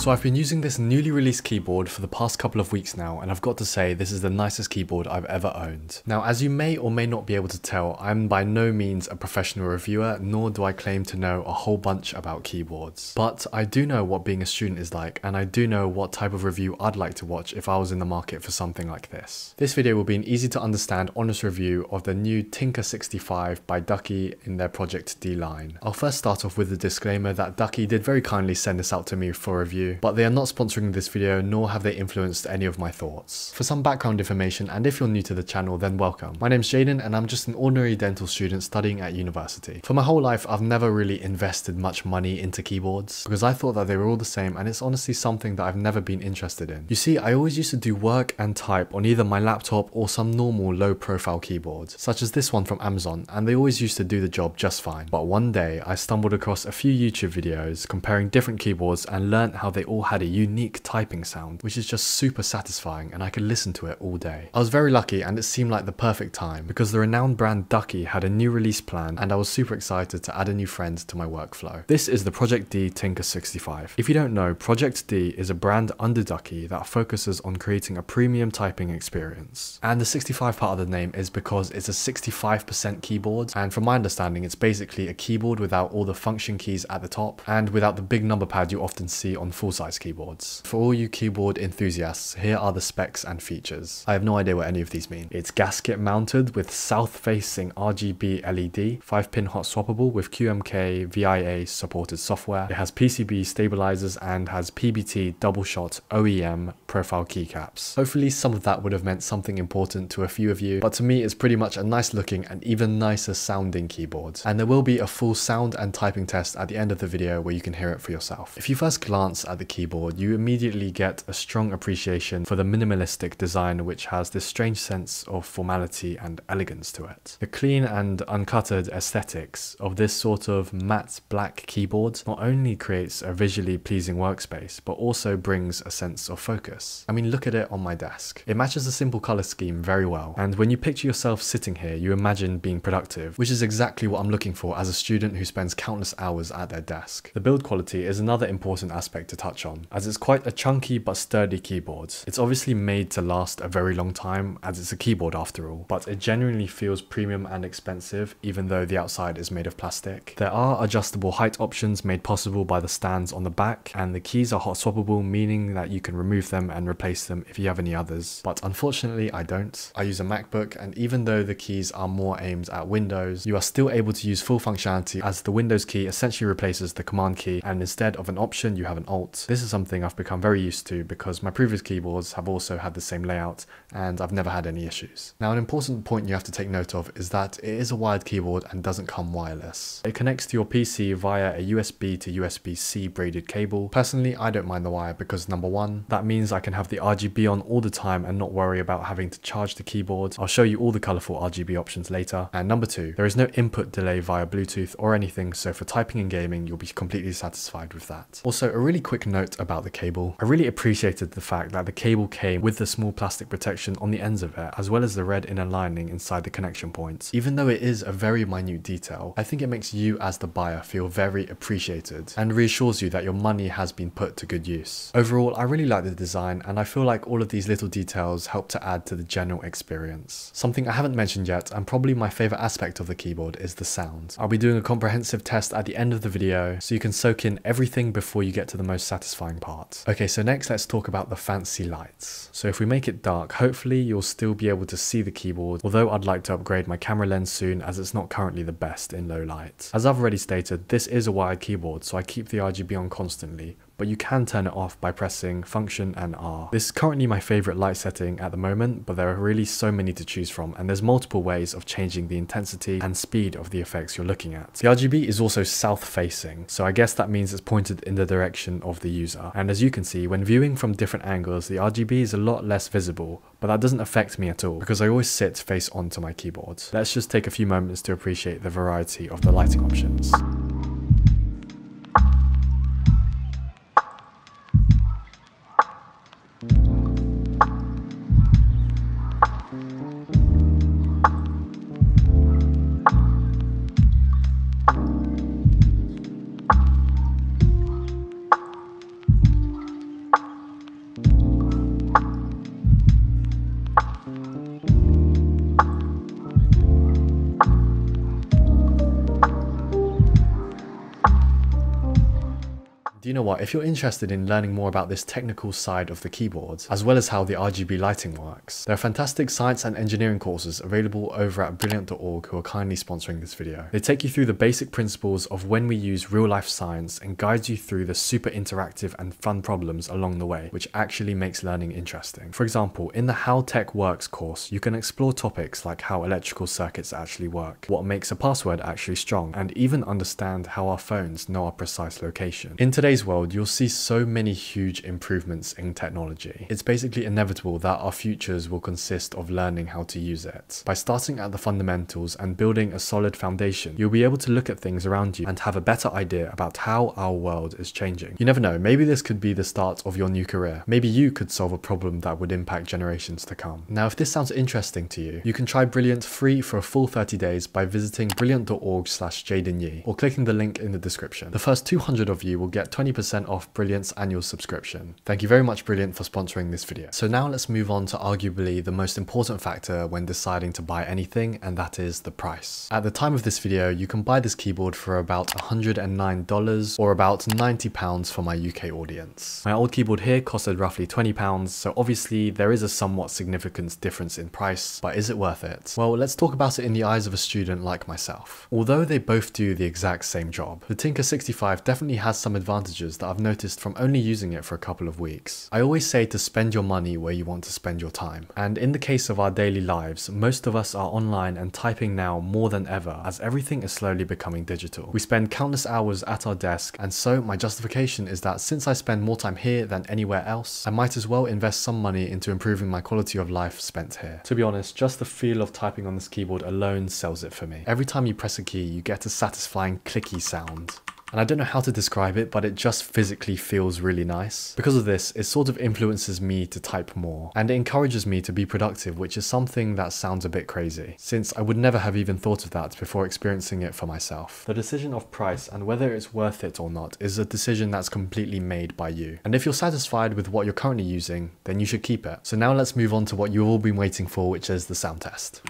So I've been using this newly released keyboard for the past couple of weeks now and I've got to say this is the nicest keyboard I've ever owned. Now as you may or may not be able to tell, I'm by no means a professional reviewer nor do I claim to know a whole bunch about keyboards. But I do know what being a student is like and I do know what type of review I'd like to watch if I was in the market for something like this. This video will be an easy to understand honest review of the new Tinker 65 by Ducky in their Project D line. I'll first start off with the disclaimer that Ducky did very kindly send this out to me for review, but they are not sponsoring this video nor have they influenced any of my thoughts. For some background information and if you're new to the channel then welcome. My name's Jaden and I'm just an ordinary dental student studying at university. For my whole life I've never really invested much money into keyboards because I thought that they were all the same and it's honestly something that I've never been interested in. You see I always used to do work and type on either my laptop or some normal low profile keyboards such as this one from Amazon and they always used to do the job just fine. But one day I stumbled across a few YouTube videos comparing different keyboards and learnt how they all had a unique typing sound which is just super satisfying and I could listen to it all day. I was very lucky and it seemed like the perfect time because the renowned brand Ducky had a new release plan and I was super excited to add a new friend to my workflow. This is the Project D Tinker 65. If you don't know, Project D is a brand under Ducky that focuses on creating a premium typing experience. And the 65 part of the name is because it's a 65% keyboard and from my understanding it's basically a keyboard without all the function keys at the top and without the big number pad you often see on full-size keyboards. For all you keyboard enthusiasts, here are the specs and features. I have no idea what any of these mean. It's gasket mounted with south-facing RGB LED, 5-pin hot swappable with QMK VIA supported software. It has PCB stabilizers and has PBT double shot OEM profile keycaps. Hopefully some of that would have meant something important to a few of you, but to me it's pretty much a nice looking and even nicer sounding keyboard. And there will be a full sound and typing test at the end of the video where you can hear it for yourself. If you first glance at the keyboard, you immediately get a strong appreciation for the minimalistic design which has this strange sense of formality and elegance to it. The clean and uncuttered aesthetics of this sort of matte black keyboard not only creates a visually pleasing workspace, but also brings a sense of focus. I mean, look at it on my desk. It matches the simple color scheme very well, and when you picture yourself sitting here, you imagine being productive, which is exactly what I'm looking for as a student who spends countless hours at their desk. The build quality is another important aspect to touch on, as it's quite a chunky but sturdy keyboard. It's obviously made to last a very long time, as it's a keyboard after all, but it genuinely feels premium and expensive, even though the outside is made of plastic. There are adjustable height options made possible by the stands on the back, and the keys are hot swappable, meaning that you can remove them and replace them if you have any others. But unfortunately, I don't. I use a MacBook, and even though the keys are more aimed at Windows, you are still able to use full functionality as the Windows key essentially replaces the command key, and instead of an option, you have an alt. This is something I've become very used to because my previous keyboards have also had the same layout, and I've never had any issues. Now, an important point you have to take note of is that it is a wired keyboard and doesn't come wireless. It connects to your PC via a USB to USB-C braided cable. Personally, I don't mind the wire because number one, that means I can have the RGB on all the time and not worry about having to charge the keyboard. I'll show you all the colorful RGB options later. And number two, there is no input delay via Bluetooth or anything, so for typing and gaming, you'll be completely satisfied with that. Also, a really quick note about the cable. I really appreciated the fact that the cable came with the small plastic protection on the ends of it, as well as the red inner lining inside the connection points. Even though it is a very minute detail, I think it makes you as the buyer feel very appreciated and reassures you that your money has been put to good use. Overall, I really like the design and I feel like all of these little details help to add to the general experience. Something I haven't mentioned yet and probably my favourite aspect of the keyboard is the sound. I'll be doing a comprehensive test at the end of the video so you can soak in everything before you get to the most satisfying part. Okay, so next let's talk about the fancy lights. So if we make it dark, hopefully you'll still be able to see the keyboard, although I'd like to upgrade my camera lens soon as it's not currently the best in low light. As I've already stated, this is a wired keyboard so I keep the RGB on constantly, but you can turn it off by pressing function and R. This is currently my favorite light setting at the moment, but there are really so many to choose from and there's multiple ways of changing the intensity and speed of the effects you're looking at. The RGB is also south facing, so I guess that means it's pointed in the direction of the user. And as you can see, when viewing from different angles, the RGB is a lot less visible, but that doesn't affect me at all because I always sit face onto my keyboard. Let's just take a few moments to appreciate the variety of the lighting options. You know what, if you're interested in learning more about this technical side of the keyboard, as well as how the RGB lighting works, there are fantastic science and engineering courses available over at brilliant.org who are kindly sponsoring this video. They take you through the basic principles of when we use real life science and guides you through the super interactive and fun problems along the way, which actually makes learning interesting. For example, in the How Tech Works course, you can explore topics like how electrical circuits actually work, what makes a password actually strong, and even understand how our phones know our precise location. In today's world, you'll see so many huge improvements in technology. It's basically inevitable that our futures will consist of learning how to use it. By starting at the fundamentals and building a solid foundation, you'll be able to look at things around you and have a better idea about how our world is changing. You never know, maybe this could be the start of your new career. Maybe you could solve a problem that would impact generations to come. Now, if this sounds interesting to you, you can try Brilliant free for a full 30 days by visiting brilliant.org slash or clicking the link in the description. The first 200 of you will get 20% off Brilliant's annual subscription. Thank you very much Brilliant for sponsoring this video. So now let's move on to arguably the most important factor when deciding to buy anything and that is the price. At the time of this video, you can buy this keyboard for about $109 or about £90 for my UK audience. My old keyboard here costed roughly £20, so obviously there is a somewhat significant difference in price, but is it worth it? Well, let's talk about it in the eyes of a student like myself. Although they both do the exact same job, the Tinker 65 definitely has some advantages that I've noticed from only using it for a couple of weeks. I always say to spend your money where you want to spend your time, and in the case of our daily lives, most of us are online and typing now more than ever as everything is slowly becoming digital. We spend countless hours at our desk, and so my justification is that since I spend more time here than anywhere else, I might as well invest some money into improving my quality of life spent here. To be honest, just the feel of typing on this keyboard alone sells it for me. Every time you press a key, you get a satisfying clicky sound. And I don't know how to describe it, but it just physically feels really nice. Because of this, it sort of influences me to type more, and it encourages me to be productive, which is something that sounds a bit crazy, since I would never have even thought of that before experiencing it for myself. The decision of price and whether it's worth it or not is a decision that's completely made by you. And if you're satisfied with what you're currently using, then you should keep it. So now let's move on to what you've all been waiting for, which is the sound test.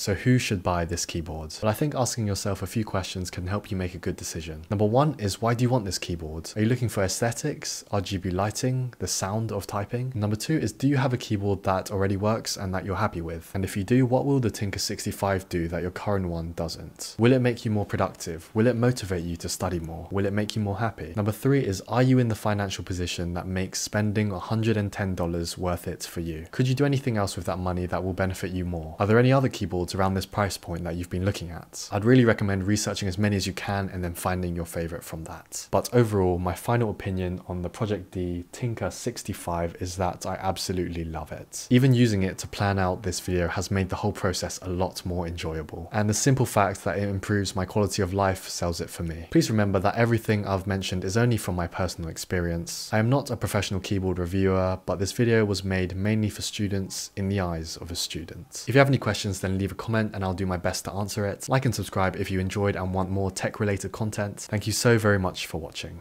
So who should buy this keyboard? Well, I think asking yourself a few questions can help you make a good decision. Number one is why do you want this keyboard? Are you looking for aesthetics, RGB lighting, the sound of typing? Number two is do you have a keyboard that already works and that you're happy with? And if you do, what will the Tinker 65 do that your current one doesn't? Will it make you more productive? Will it motivate you to study more? Will it make you more happy? Number three is are you in the financial position that makes spending $110 worth it for you? Could you do anything else with that money that will benefit you more? Are there any other keyboards around this price point that you've been looking at. I'd really recommend researching as many as you can and then finding your favorite from that. But overall, my final opinion on the Project D Tinker 65 is that I absolutely love it. Even using it to plan out this video has made the whole process a lot more enjoyable. And the simple fact that it improves my quality of life sells it for me. Please remember that everything I've mentioned is only from my personal experience. I am not a professional keyboard reviewer, but this video was made mainly for students in the eyes of a student. If you have any questions, then leave a comment and I'll do my best to answer it. Like and subscribe if you enjoyed and want more tech related content. Thank you so very much for watching.